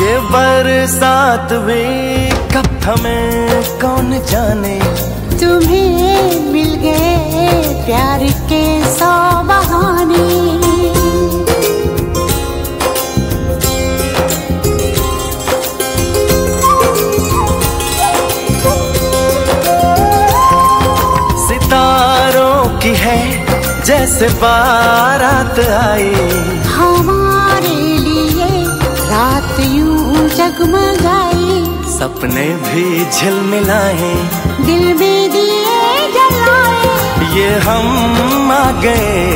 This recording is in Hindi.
ये बरसात भी कब हमें कौन जाने? तुम्हें मिल गए प्यार के सौ बहाने। सितारों की है जैसे बारात आई। हमारे लिए रात यूँ जगमगाई। सपने भी झिलमिलाए दिल भी दिए जलाए। ये हम आ गए।